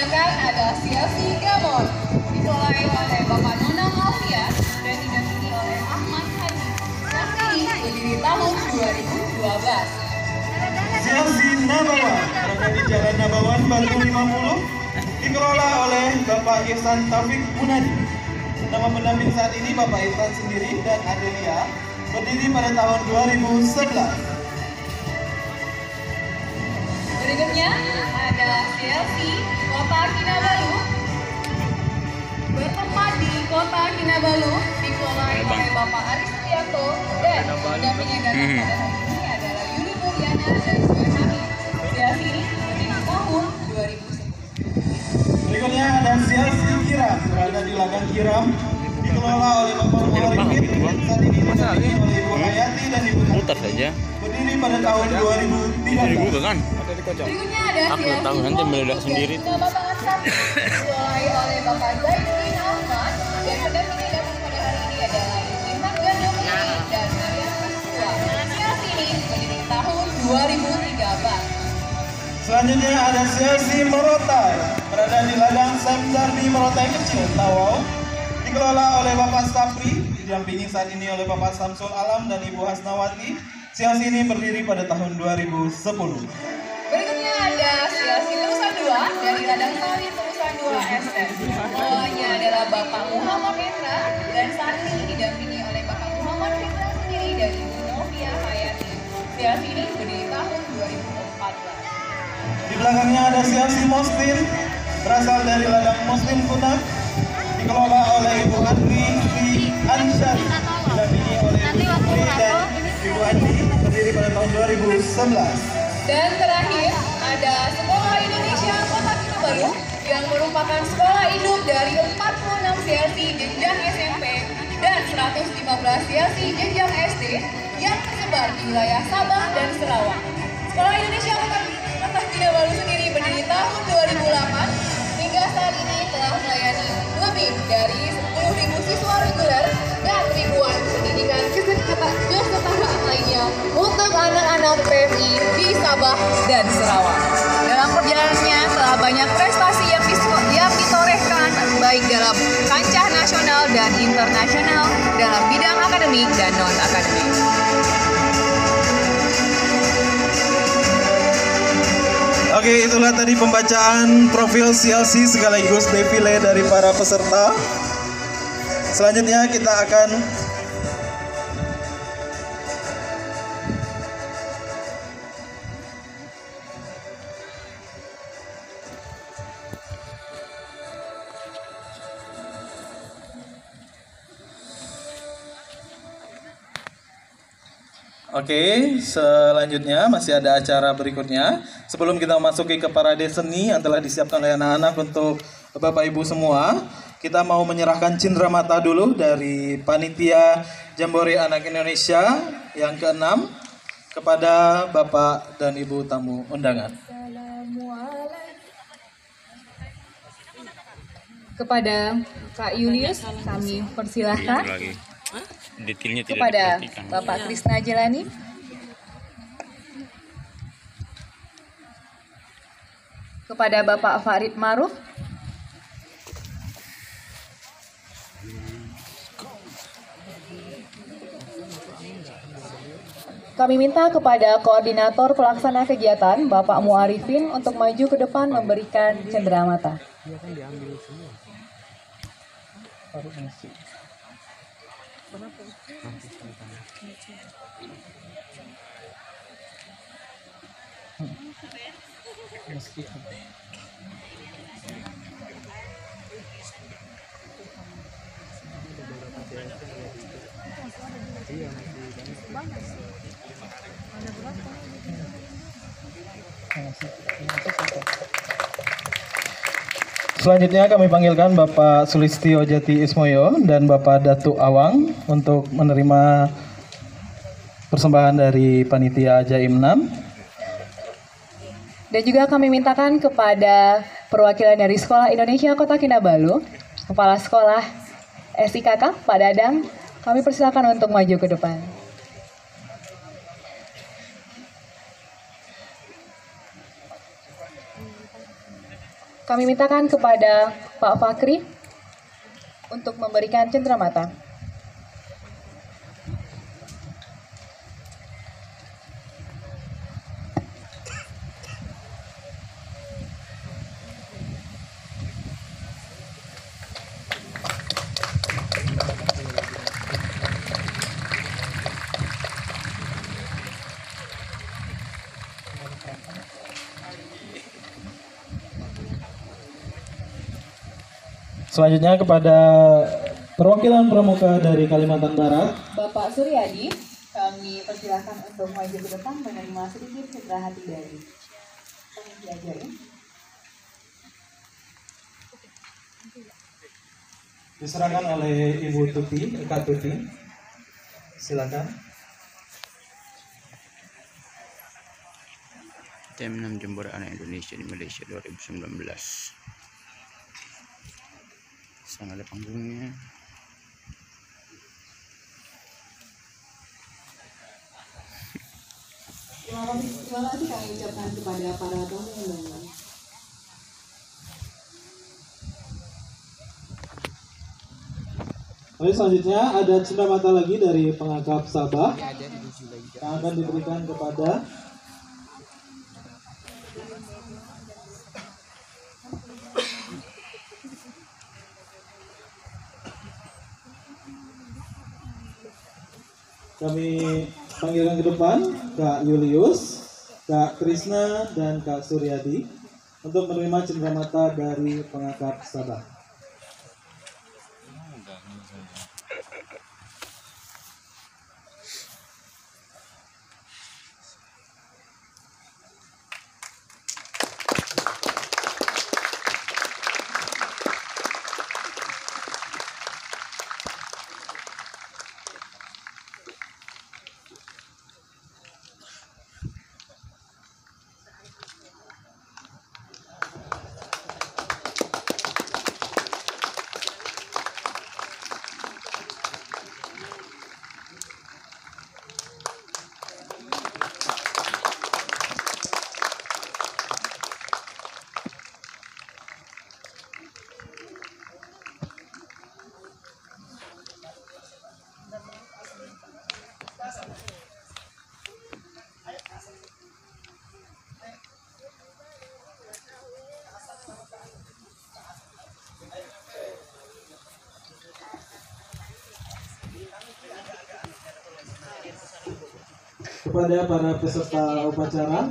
Sedangkan ada Siasi Gamon, dikelola oleh Bapak Nonang Alfia dan didampingi oleh Ahmad Hadi. Yang ini berdiri tahun 2012. Siasi Nabawan berada di Jalan Nabawan Batu 50 dikelola oleh Bapak Ihsan Taufik Munadi. Nama pendamping saat ini Bapak Ihsan sendiri dan Adelia berdiri pada tahun 2011. Berikutnya ada Chelsea Kota Kinabalu bertempat di Kota Kinabalu dikelola oleh Bapak Aris Setianto dan pendampingnya datang Hmm. pada hari ini adalah Yuli Mulyana dan Zoe Hamid. Chelsea ini berdiri tahun 2010. Berikutnya ada Siasi Kiram berada di Lagang Kiram dikelola oleh Bapak Muharifin saat ini didampingi oleh Ibu Hayati dan Ibu Mutar saja. berdiri pada tahun 2013. Juga kan? Aku Chelsea tahu, nanti meledak sendiri. dan Bapak Ansar dikelola oleh Bapak Zainuddin Ahmad dan pendampingnya datang pada hari ini adalah Ihsan Gandamini dan Maria Priscila. Chelsea ini berdiri tahun 2013. Selanjutnya ada Siasi Merotai berada di ladang Samsardi Merotai kecil Tawau dikelola oleh Bapak Sapri didampingi saat ini oleh Bapak Samsul Alam dan Ibu Hasnawati. Siasi ini berdiri pada tahun 2010. Ada Siasi Terusan 2 dari Ladang Sari Terusan 2 SM. Pengelolanya adalah Bapak Muhammad Hendra dan saat ini didampingi oleh Bapak Muhammad Hendra sendiri dan Ibu Novia Hayati. Siasi ini berdiri tahun 2014. Di belakangnya ada Siasi Mostin berasal dari ladang Muslim Kuta dikelola oleh Ibu Andri Sri Ansyari didampingi oleh Ibu Sri dan Ibu Andi berdiri pada tahun 2011. Dan terakhir ada Sekolah Indonesia Kota Kinabalu yang merupakan sekolah induk dari 46 CLC jenjang SMP dan 115 CLC jenjang SD yang tersebar di wilayah Sabah dan Sarawak. Sekolah Indonesia Kota, Kinabalu sendiri berdiri tahun 2008 hingga saat ini telah melayani lebih dari 10.000 siswa reguler dan ribuan pendidikan kesetaraan lainnya untuk anak-anak PMI Sabah dan Sarawak. Dalam perjalanannya telah banyak prestasi yang, ditorehkan baik dalam kancah nasional dan internasional dalam bidang akademik dan non-akademik. Oke, itulah tadi pembacaan profil CLC sekaligus defile dari para peserta. Selanjutnya kita akan Oke, selanjutnya masih ada acara berikutnya. Sebelum kita masuki ke parade seni yang telah disiapkan oleh anak-anak untuk Bapak Ibu semua, kita mau menyerahkan cindera mata dulu dari panitia Jambore Anak Indonesia yang keenam kepada Bapak dan Ibu tamu undangan. Kepada Kak Julius, kami persilahkan. Detailnya tidak kepada. Bapak Krisna Jelani kepada Bapak Farid Maruf Kami minta kepada koordinator pelaksana kegiatan Bapak Muarifin untuk maju ke depan memberikan cenderamata. Kenapa? Meski apa? Iya masih banyak. Banyak sih. Ada berapa? Masih. Selanjutnya kami panggilkan Bapak Sulistio Jati Ismoyo dan Bapak Datu Awang untuk menerima persembahan dari panitia Jaim 6. Dan juga kami mintakan kepada perwakilan dari Sekolah Indonesia Kota Kinabalu, Kepala Sekolah SIKK Pak Dadang, kami persilakan untuk maju ke depan. Kami mintakan kepada Pak Fakri untuk memberikan cenderamata. Selanjutnya kepada perwakilan pramuka dari Kalimantan Barat. Bapak Suryadi, kami persilahkan untuk maju ke depan menerima sedikit cedera hati dari kami ya. Diserahkan oleh Ibu Tuti, Kak Tuti. Silakan. Tim 6 Jember Anak Indonesia di Malaysia 2019 Sang ada panggungnya Terima kasih, kami ucapkan kepada para tamu undangan. Oke, selanjutnya ada cenderamata lagi dari pengangkap Sabah yang akan diberikan kepada kami panggilkan ke depan Kak Julius, Kak Krisna, dan Kak Suryadi untuk menerima cenderamata dari pengangkap Sabah. Kepada para peserta upacara